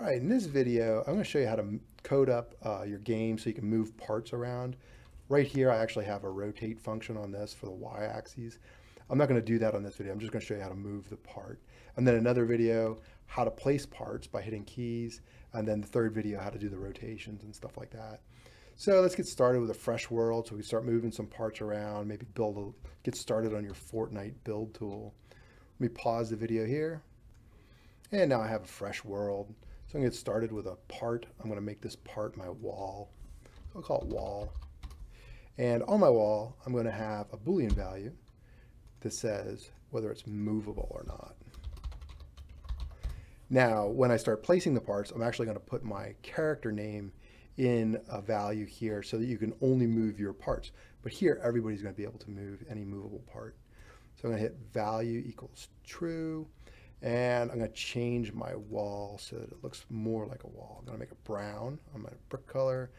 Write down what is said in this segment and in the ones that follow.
All right, in this video, I'm going to show you how to code up uh, your game so you can move parts around. Right here, I actually have a rotate function on this for the y-axis. I'm not going to do that on this video. I'm just going to show you how to move the part. And then another video, how to place parts by hitting keys. And then the third video, how to do the rotations and stuff like that. So let's get started with a fresh world. So we start moving some parts around, maybe build a, get started on your Fortnite build tool. Let me pause the video here. And now I have a fresh world. So I'm gonna get started with a part. I'm gonna make this part my wall. I'll call it wall. And on my wall, I'm gonna have a Boolean value that says whether it's movable or not. Now, when I start placing the parts, I'm actually gonna put my character name in a value here so that you can only move your parts. But here, everybody's gonna be able to move any movable part. So I'm gonna hit value equals true. And I'm gonna change my wall so that it looks more like a wall. I'm gonna make it brown on my brick color.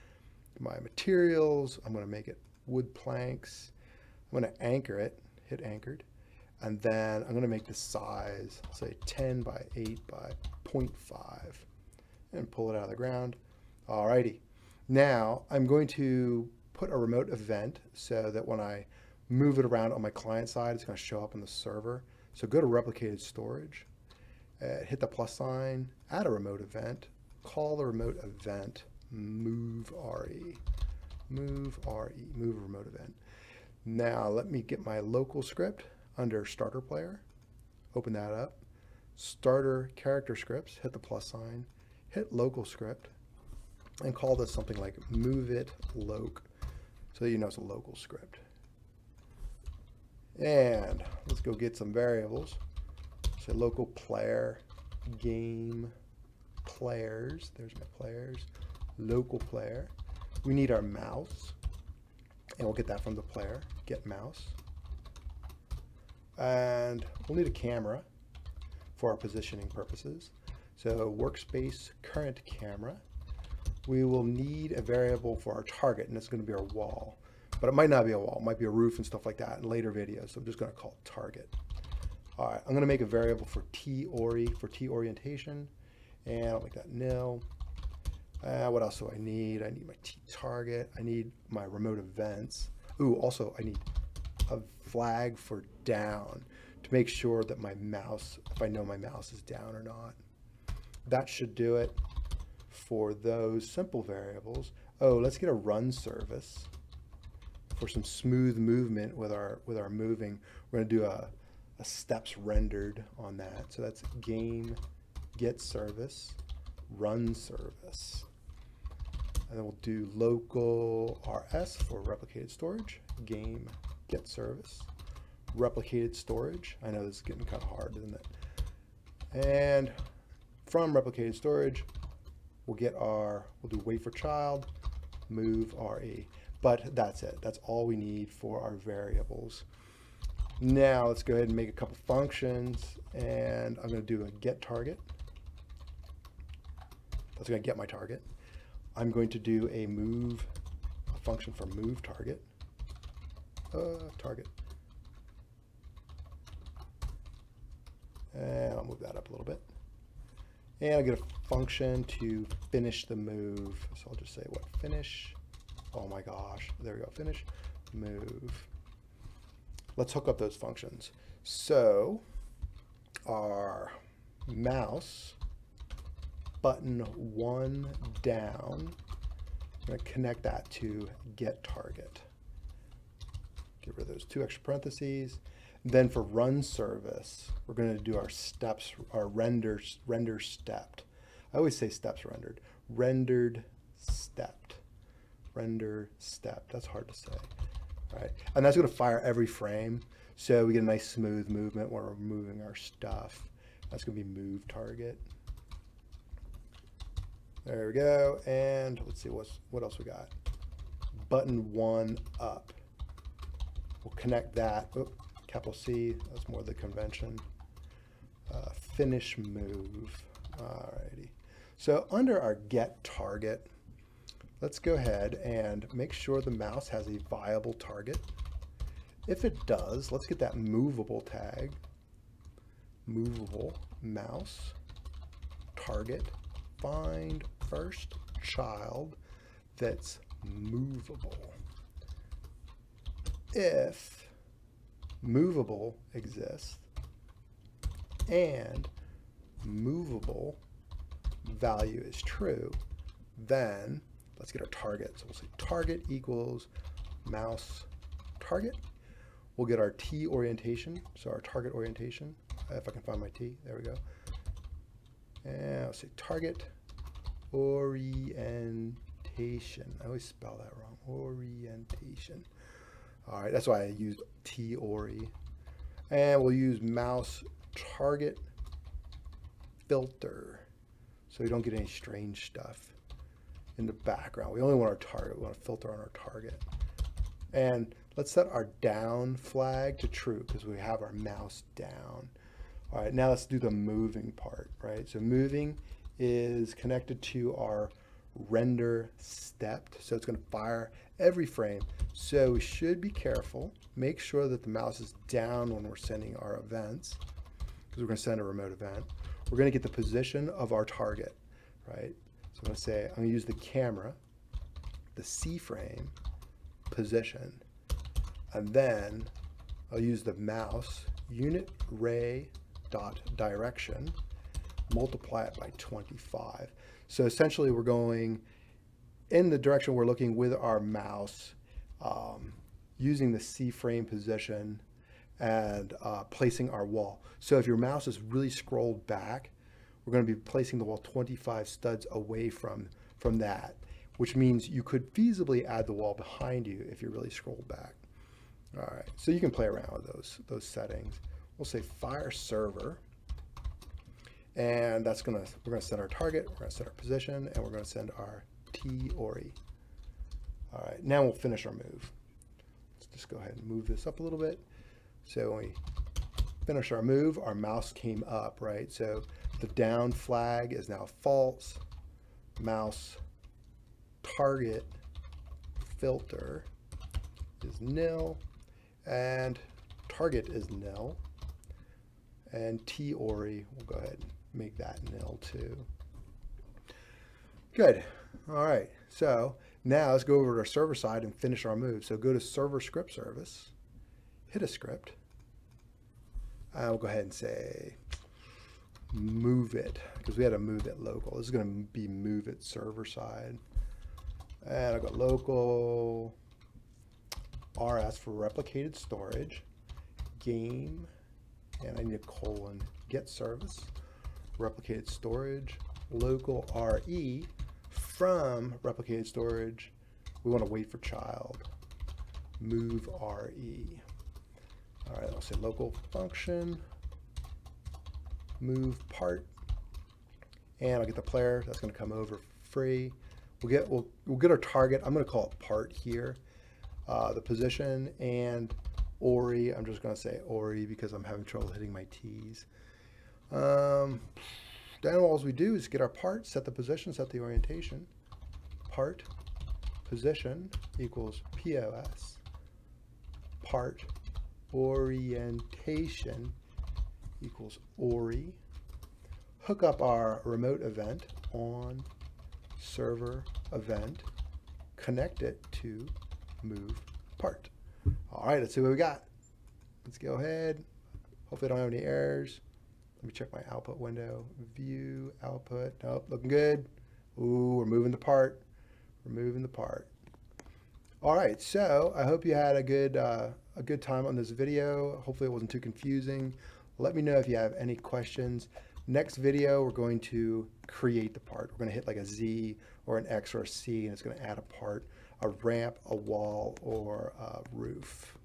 My materials, I'm gonna make it wood planks. I'm gonna anchor it, hit anchored. And then I'm gonna make the size, say 10 by 8 by 0.5 and pull it out of the ground. Alrighty. Now I'm going to put a remote event so that when I move it around on my client side, it's going to show up on the server. So go to replicated storage, uh, hit the plus sign, add a remote event, call the remote event move RE, move RE, move remote event. Now let me get my local script under starter player, open that up, starter character scripts, hit the plus sign, hit local script, and call this something like move it loc, so you know it's a local script. And let's go get some variables. Say local player, game players. There's my players. Local player. We need our mouse. And we'll get that from the player. Get mouse. And we'll need a camera for our positioning purposes. So workspace current camera. We will need a variable for our target, and it's going to be our wall but it might not be a wall. It might be a roof and stuff like that in later videos. So I'm just going to call it target. All right, I'm going to make a variable for t-ori, for t-orientation, and I'll make that nil. Uh, what else do I need? I need my t-target. I need my remote events. Ooh, also I need a flag for down to make sure that my mouse, if I know my mouse is down or not. That should do it for those simple variables. Oh, let's get a run service for some smooth movement with our with our moving. We're going to do a, a steps rendered on that. So that's game get service, run service. And then we'll do local RS for replicated storage, game get service, replicated storage. I know this is getting kind of hard, isn't it? And from replicated storage, we'll get our, we'll do wait for child, move RE. But that's it. That's all we need for our variables. Now let's go ahead and make a couple functions and I'm going to do a get target. That's going to get my target. I'm going to do a move, a function for move target. Uh, target. And I'll move that up a little bit. And I'll get a function to finish the move. So I'll just say what finish Oh my gosh, there we go, finish, move. Let's hook up those functions. So our mouse button one down, I'm gonna connect that to get target. Get rid of those two extra parentheses. Then for run service, we're going to do our steps, our renders, render stepped. I always say steps rendered. Rendered stepped render stepped. That's hard to say. Right, and that's going to fire every frame. So we get a nice smooth movement when we're moving our stuff. That's going to be move target. There we go. And let's see what's what else we got. Button one up. We'll connect that. Oh, capital C. That's more the convention. Uh, finish move. Alrighty. So under our get target, let's go ahead and make sure the mouse has a viable target. If it does, let's get that movable tag, movable mouse, target, find first child that's movable. If movable exists and movable value is true, then let's get our target. So we'll say target equals mouse target. We'll get our T orientation, so our target orientation, if I can find my T, there we go. And I'll say target orientation. I always spell that wrong, orientation. All right, that's why I used T ori. And we'll use mouse target filter so we don't get any strange stuff in the background. We only want our target. We want to filter on our target. And let's set our down flag to true because we have our mouse down. All right, now let's do the moving part, right? So moving is connected to our render stepped. So it's going to fire every frame. So we should be careful. Make sure that the mouse is down when we're sending our events because we're going to send a remote event. We're going to get the position of our target, right? So I'm going to say, I'm going to use the camera, the CFrame, position, and then I'll use the mouse unit ray dot direction, multiply it by 25. So essentially we're going in the direction we're looking with our mouse um, using the CFrame position and uh, placing our wall. So if your mouse is really scrolled back, we're going to be placing the wall 25 studs away from, from that, which means you could feasibly add the wall behind you if you're really scrolled back. All right, so you can play around with those, those settings. We'll say fire server, and that's gonna, we're gonna set our target, we're gonna set our position, and we're gonna send our T ori. All right, now we'll finish our move. Let's just go ahead and move this up a little bit. So when we finish our move, our mouse came up, right? So the down flag is now false. Mouse target filter is nil and target is nil and T ori, we'll go ahead and make that nil too. Good. All right. So now let's go over to our server side and finish our move. So go to server script service, hit a script. I'll go ahead and say move it because we had to move it local. This is going to be move it server side. And I've got local RS for replicated storage, game, and I need a colon, get service, replicated storage, local RE from replicated storage. We want to wait for child, move RE. All right, I'll say local function, move part, and I'll get the player. That's going to come over free. We'll get we'll we'll get our target. I'm going to call it part here. Uh, the position and Ori. I'm just going to say Ori because I'm having trouble hitting my T's. Um, then all we do is get our part, set the position, set the orientation. Part position equals POS. Part orientation equals ORI. Hook up our remote event on server event, connect it to move part. All right, let's see what we got. Let's go ahead. Hopefully I don't have any errors. Let me check my output window. View, output. Nope, looking good. Ooh, we're moving the part. We're moving the part. All right, so I hope you had a good uh, a good time on this video. Hopefully it wasn't too confusing. Let me know if you have any questions. Next video, we're going to create the part. We're going to hit like a Z or an X or a C, and it's going to add a part, a ramp, a wall, or a roof.